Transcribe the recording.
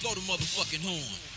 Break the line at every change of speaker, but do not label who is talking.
Go to motherfucking horn.